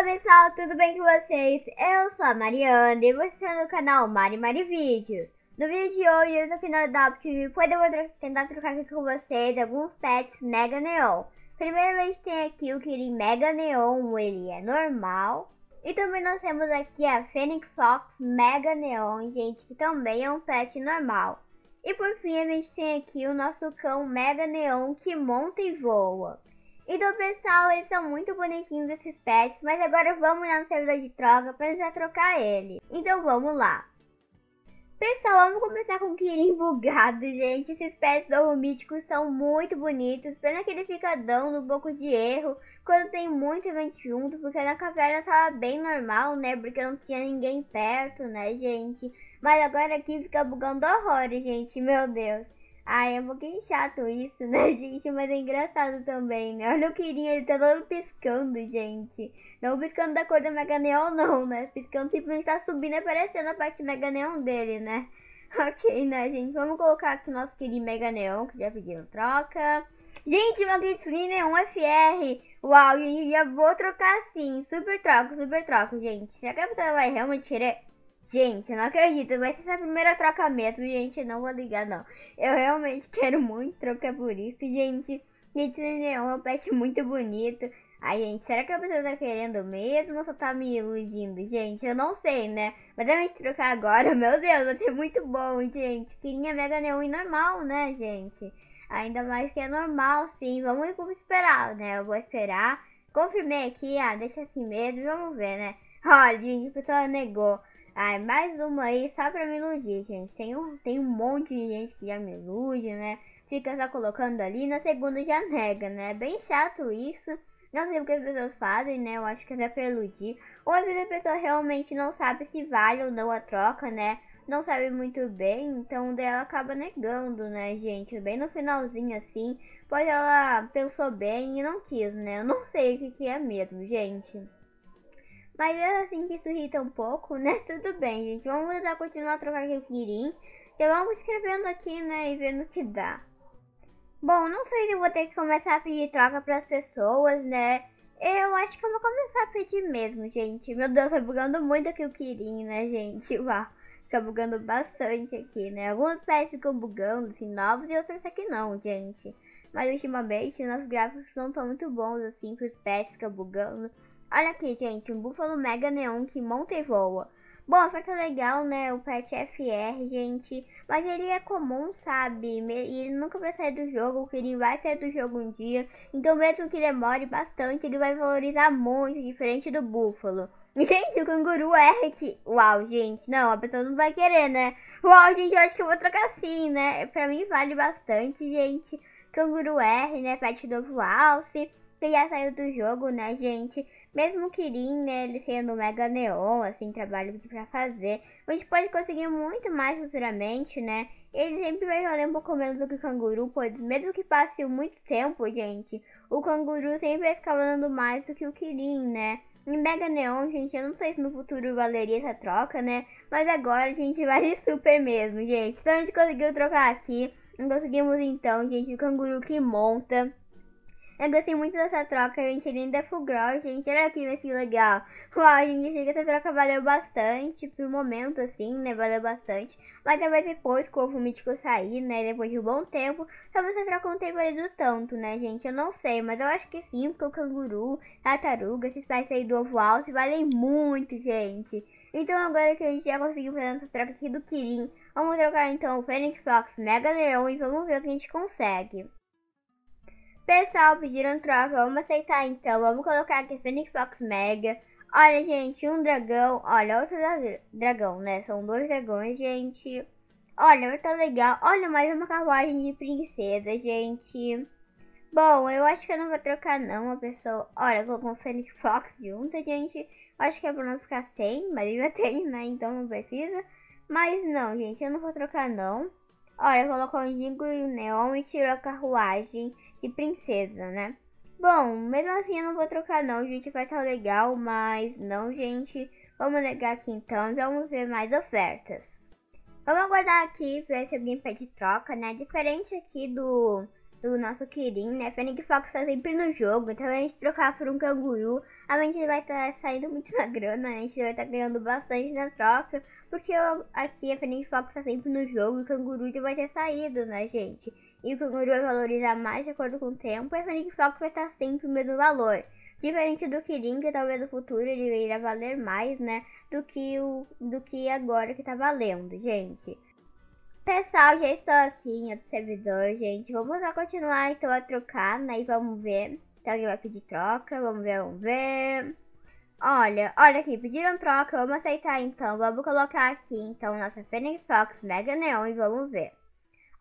Fala pessoal, tudo bem com vocês? Eu sou a Mariana e você está no canal Mari Mari Vídeos. No vídeo de hoje no Adopt pois eu vou tentar trocar aqui com vocês alguns pets Mega Neon. Primeiramente tem aqui o Kirin Mega Neon, ele é normal. E também nós temos aqui a Phoenix Fox Mega Neon, gente, que também é um pet normal. E por fim a gente tem aqui o nosso cão Mega Neon que monta e voa. Então, pessoal, eles são muito bonitinhos esses pets, mas agora vamos lá no servidor de troca para já trocar ele. Então, vamos lá. Pessoal, vamos começar com o Kirin bugado, gente. Esses pets do míticos são muito bonitos. Pena que ele fica dando um pouco de erro quando tem muito evento junto, porque na caverna tava bem normal, né? Porque não tinha ninguém perto, né, gente? Mas agora aqui fica bugando horrores, gente. Meu Deus. Ai, é um pouquinho chato isso, né, gente? Mas é engraçado também, né? Olha o Kirin, ele tá todo piscando, gente. Não piscando da cor do Mega Neon, não, né? Piscando simplesmente tá subindo e aparecendo a parte Mega Neon dele, né? Ok, né, gente? Vamos colocar aqui o nosso Kirin Mega Neon, que já pediram troca. Gente, uma Kitsune Neon FR. Uau, gente, já vou trocar sim. Super troco, super troco, gente. Será que a pessoa vai realmente querer Gente, eu não acredito. Vai ser a primeira troca mesmo, gente. Não vou ligar, não. Eu realmente quero muito trocar por isso, gente. Gente, é um pet muito bonito. Ai, gente, será que a pessoa tá querendo mesmo ou só tá me iludindo? Gente, eu não sei, né? Mas a gente trocar agora, meu Deus, vai ser muito bom, gente. Queria Mega Neon normal, né, gente? Ainda mais que é normal, sim. Vamos esperar, né? Eu vou esperar. Confirmei aqui, ah, deixa assim mesmo, vamos ver, né? Olha, gente, a pessoa negou. Ai, mais uma aí só pra me iludir, gente. Tem um, tem um monte de gente que já me ilude, né? Fica só colocando ali, na segunda já nega, né? É bem chato isso. Não sei o que as pessoas fazem, né? Eu acho que é pra iludir. Ou às vezes a pessoa realmente não sabe se vale ou não a troca, né? Não sabe muito bem, então dela acaba negando, né, gente? Bem no finalzinho assim. Pois ela pensou bem e não quis, né? Eu não sei o que, que é mesmo, gente. Mas assim que isso irrita um pouco, né? Tudo bem, gente. Vamos tentar continuar a trocar aqui o Kirin. E vamos escrevendo aqui, né? E vendo o que dá. Bom, não sei se vou ter que começar a pedir troca para as pessoas, né? Eu acho que eu vou começar a pedir mesmo, gente. Meu Deus, tá bugando muito aqui o Kirin, né, gente? Uau, fica bugando bastante aqui, né? Alguns pets ficam bugando, assim, novos, e outros aqui não, gente. Mas ultimamente, nossos gráficos não estão muito bons, assim, que os pets ficam bugando. Olha aqui, gente, um búfalo mega neon que monta e voa. Bom, oferta legal, né? O pet FR, gente. Mas ele é comum, sabe? E ele nunca vai sair do jogo. O ele vai sair do jogo um dia. Então, mesmo que demore bastante, ele vai valorizar muito, diferente do búfalo. Gente, o canguru R aqui. Uau, gente. Não, a pessoa não vai querer, né? Uau, gente, eu acho que eu vou trocar sim, né? Pra mim vale bastante, gente. Canguru R, né? Pet do Alce. Que já saiu do jogo, né, gente? Mesmo o Kirin, né, ele sendo Mega Neon, assim, trabalho pra fazer, a gente pode conseguir muito mais futuramente, né? Ele sempre vai valer um pouco menos do que o canguru, pois mesmo que passe muito tempo, gente, o canguru sempre vai ficar valendo mais do que o Kirin, né? Em Mega Neon, gente, eu não sei se no futuro valeria essa troca, né? Mas agora gente vale super mesmo, gente. Então a gente conseguiu trocar aqui. Conseguimos então, gente, o canguru que monta. Eu gostei muito dessa troca, gente. Linda é full grow, gente. Olha aqui, vai ser legal. Uau, gente, achei que essa troca valeu bastante. Pro momento, assim, né? Valeu bastante. Mas talvez depois, com o mítico sair, né? Depois de um bom tempo, talvez essa troca não tenha valido tanto, né, gente? Eu não sei, mas eu acho que sim, porque o canguru, tartaruga, esses pais aí do ovo alce valem muito, gente. Então agora que a gente já conseguiu fazer essa troca aqui do Kirin, vamos trocar então o Fênix Fox Mega Leão e vamos ver o que a gente consegue. Pessoal, pediram troca, vamos aceitar então. Vamos colocar aqui Phoenix Fox Mega. Olha, gente, um dragão. Olha, outro dragão, né? São dois dragões, gente. Olha, tá legal. Olha, mais uma carruagem de princesa, gente. Bom, eu acho que eu não vou trocar não, a pessoa... Olha, colocou um Phoenix Fox junto, gente. Acho que é pra não ficar sem, mas eu já tenho, né? Então não precisa. Mas não, gente, eu não vou trocar não. Olha, colocou um jingle e um neon e tirou a carruagem de princesa, né? Bom, mesmo assim eu não vou trocar não, gente, vai estar tá legal, mas não, gente. Vamos negar aqui então vamos ver mais ofertas. Vamos aguardar aqui, ver se alguém pede troca, né? Diferente aqui do do nosso Kirin, né? Fênix Fox tá sempre no jogo, então a gente trocar por um canguru, a gente vai estar tá saindo muito na grana, a gente vai estar tá ganhando bastante na troca, porque eu, aqui a Fênix Fox tá sempre no jogo e o canguru já vai ter saído, né, gente? E o canguru vai valorizar mais de acordo com o tempo, e a Fênix Fox vai estar tá sempre o mesmo valor. Diferente do Kirin, que talvez no futuro ele irá valer mais, né? Do que, o, do que agora que tá valendo, gente. Pessoal, já estou aqui em outro servidor, gente. Vamos lá continuar então a trocar, né? E vamos ver. Então alguém vai pedir troca. Vamos ver, vamos ver. Olha, olha aqui, pediram troca, vamos aceitar então. Vamos colocar aqui então nossa Phoenix Fox Mega Neon e vamos ver.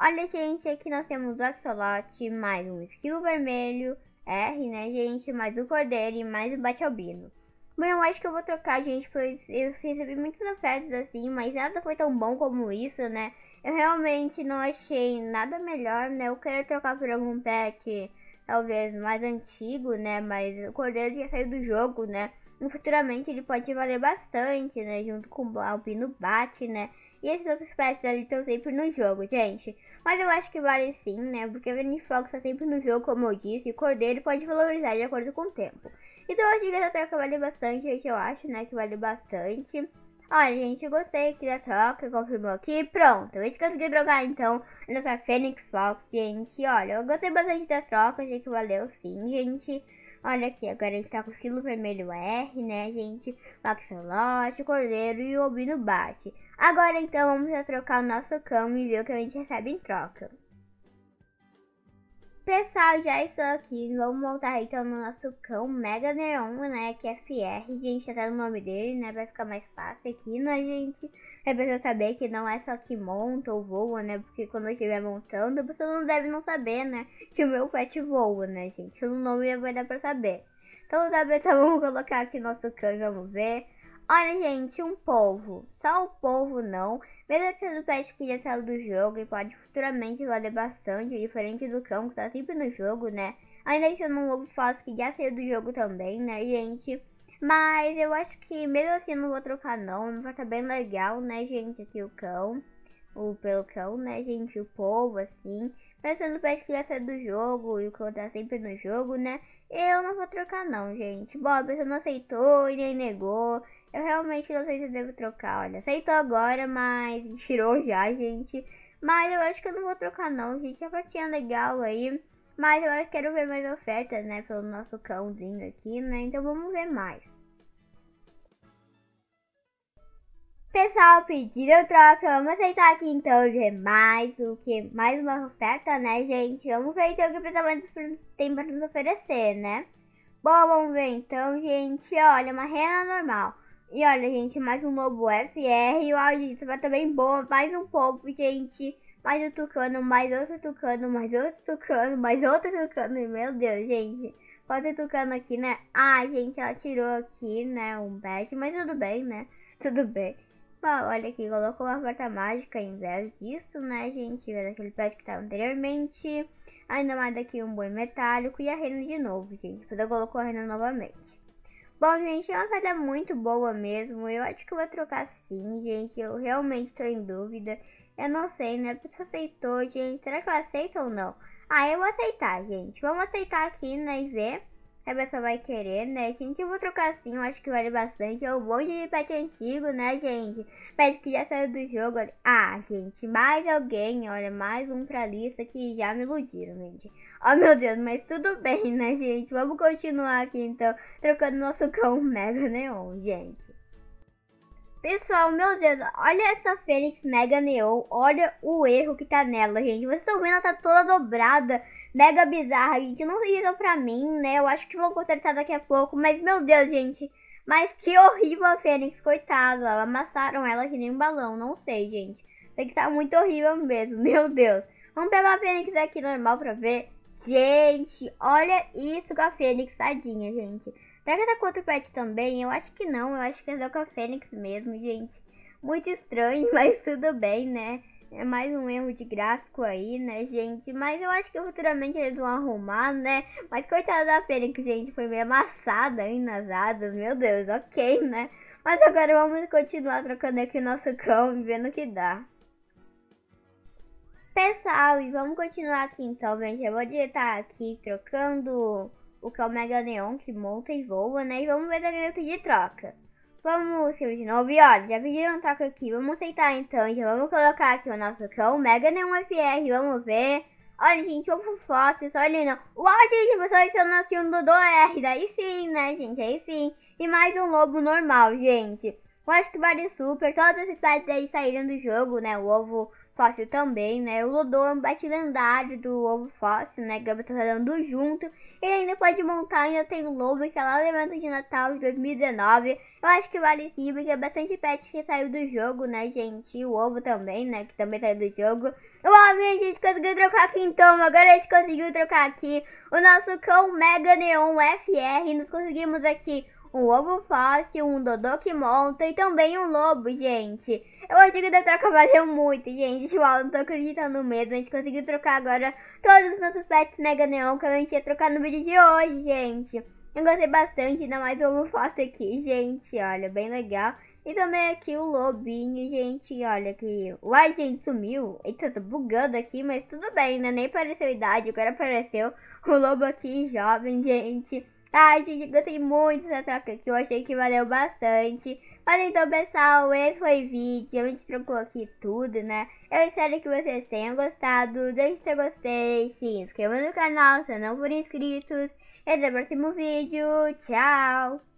Olha, gente, aqui nós temos o Axolot, mais um esquilo vermelho, R, né, gente, mais um cordeiro e mais um bate-albino. Bom, eu acho que eu vou trocar, gente, pois eu recebi muitas ofertas assim, mas nada foi tão bom como isso, né? Eu realmente não achei nada melhor, né? Eu quero trocar por algum pet, talvez mais antigo, né? Mas o Cordeiro já saiu do jogo, né? E futuramente ele pode valer bastante, né? Junto com o Albino Bate, né? E esses outros pets ali estão sempre no jogo, gente. Mas eu acho que vale sim, né? Porque o Fox está sempre no jogo, como eu disse. E o Cordeiro pode valorizar de acordo com o tempo. Então eu acho que essa troca vale bastante, gente. Eu acho, né? Que vale bastante. Olha, gente, eu gostei aqui da troca, confirmou aqui. Pronto, a gente conseguiu trocar então nossa Fênix Fox, gente. Olha, eu gostei bastante da troca, gente. Valeu sim, gente. Olha aqui, agora a gente tá com o esquilo vermelho R, né, gente? Maxolote, Cordeiro e o Obino Bate. Agora então vamos trocar o nosso cão e ver o que a gente recebe em troca. Pessoal, já estou aqui. Vamos montar então no nosso cão Mega Neon, né? Que é FR. Gente, até no nome dele, né? Vai ficar mais fácil aqui, né, gente? É pra saber que não é só que monta ou voa, né? Porque quando eu estiver montando, você não deve não saber, né? Que o meu pet voa, né, gente? O nome vai dar pra saber. Então, bem, então vamos colocar aqui nosso cão e vamos ver. Olha, gente, um polvo. Só o polvo não. Mesmo sendo pet que já saiu do jogo e pode futuramente valer bastante, diferente do cão que tá sempre no jogo, né? Ainda sendo um lobo falso que já saiu do jogo também, né, gente? Mas eu acho que mesmo assim não vou trocar não, vai estar bem legal, né, gente? Aqui o cão, o pelo cão, né, gente? O povo, assim. Mas sendo pet que já saiu do jogo e o cão tá sempre no jogo, né? Eu não vou trocar não, gente. A pessoa não aceitou e nem negou. Eu realmente não sei se eu devo trocar, olha. Aceitou agora, mas tirou já, gente. Mas eu acho que eu não vou trocar não, gente. A fotinha legal aí. Mas eu acho que quero ver mais ofertas, né? Pelo nosso cãozinho aqui, né? Então vamos ver mais. Pessoal, pediram troca. Vamos aceitar aqui então ver mais o que? Mais uma oferta, né, gente? Vamos ver então o que o pessoal tem para nos oferecer, né? Bom, vamos ver então, gente. Olha, uma rena normal. E olha, gente, mais um novo FR. O áudio vai também bom. Mais um pouco, gente. Mais um tucano, mais outro tucano, mais outro tucano, mais outro tucano. Meu Deus, gente. Pode tucano aqui, né? Ah, gente, ela tirou aqui, né? Um pet. Mas tudo bem, né? Tudo bem. Bom, olha aqui, colocou uma porta mágica em vez disso, né, gente? Em daquele pet que estava anteriormente. Ainda mais daqui um boi metálico e a rena de novo, gente. Depois colocou a rena novamente. Bom, gente, é uma carta muito boa mesmo. Eu acho que eu vou trocar sim, gente. Eu realmente tô em dúvida. Eu não sei, né? A pessoa aceitou, gente. Será que ela aceita ou não? Ah, eu vou aceitar, gente. Vamos aceitar aqui, né? E ver a pessoa vai querer, né, gente? Eu vou trocar assim, eu acho que vale bastante. É um monte de pet antigo, né, gente? Pet que já saiu do jogo. Ah, gente, mais alguém, olha, mais um pra lista que já me iludiram, gente. Oh, meu Deus, mas tudo bem, né, gente? Vamos continuar aqui, então, trocando nosso cão Mega Neon, gente. Pessoal, meu Deus, olha essa Fênix Mega Neon. Olha o erro que tá nela, gente. Vocês estão vendo, ela tá toda dobrada. Mega bizarra, gente. Não liga pra mim, né? Eu acho que vão consertar daqui a pouco. Mas, meu Deus, gente. Mas que horrível a Fênix, coitada. Amassaram ela que nem um balão. Não sei, gente. Tem que tá muito horrível mesmo, meu Deus. Vamos pegar a Fênix aqui normal pra ver. Gente, olha isso com a Fênix, tadinha, gente. Será que tá com outro pet também? Eu acho que não, eu acho que é com a Fênix mesmo, gente. Muito estranho, mas tudo bem, né? É mais um erro de gráfico aí, né, gente? Mas eu acho que futuramente eles vão arrumar, né? Mas coitada da Fênix, gente, foi meio amassada aí nas asas. Meu Deus, ok, né? Mas agora vamos continuar trocando aqui nosso cão e vendo o que dá. Pessoal, e vamos continuar aqui então, gente. Eu vou digitar aqui, trocando o que é o Mega Neon, que monta e voa, né? E vamos ver vai pedir troca. Vamos escrever de novo. E olha, já pediram troca aqui. Vamos aceitar então. Então vamos colocar aqui o nosso cão, Mega Neon FR. Vamos ver. Olha, gente, ovo fóssil, só ali não. Uau, gente, você adicionou aqui um Dodô R. Daí sim, né, gente? Aí sim. E mais um lobo normal, gente. Eu acho que vale super. Todas as pets aí saíram do jogo, né? O ovo fóssil também, né? O Lodô é um bet lendário do ovo fóssil, né? Eu tô dando junto. Ele ainda pode montar, ainda tem o lobo, que é lá de Natal de 2019. Eu acho que vale sim, porque é bastante pet que saiu do jogo, né, gente? O ovo também, né? Que também saiu do jogo. Uau, a gente conseguiu trocar aqui então. Agora a gente conseguiu trocar aqui o nosso cão Mega Neon FR. Nós conseguimos aqui um lobo fácil, um dodô que monta e também um lobo, gente. Eu achei que da troca valeu muito, gente. Uau, não tô acreditando mesmo. A gente conseguiu trocar agora todos os nossos pets Mega Neon que a gente ia trocar no vídeo de hoje, gente. Eu gostei bastante, ainda mais o lobo fácil aqui, gente. Olha, bem legal. E também aqui o lobinho, gente. Olha aqui. Uai, gente, sumiu. Eita, tá bugando aqui, mas tudo bem, né? Nem apareceu idade, agora apareceu o lobo aqui jovem, gente. Ai, gente, gostei muito dessa troca aqui. Eu achei que valeu bastante. Mas então, pessoal, esse foi o vídeo. A gente trocou aqui tudo, né? Eu espero que vocês tenham gostado. Deixe seu gostei, se inscreva no canal se não for inscritos. E até o próximo vídeo. Tchau!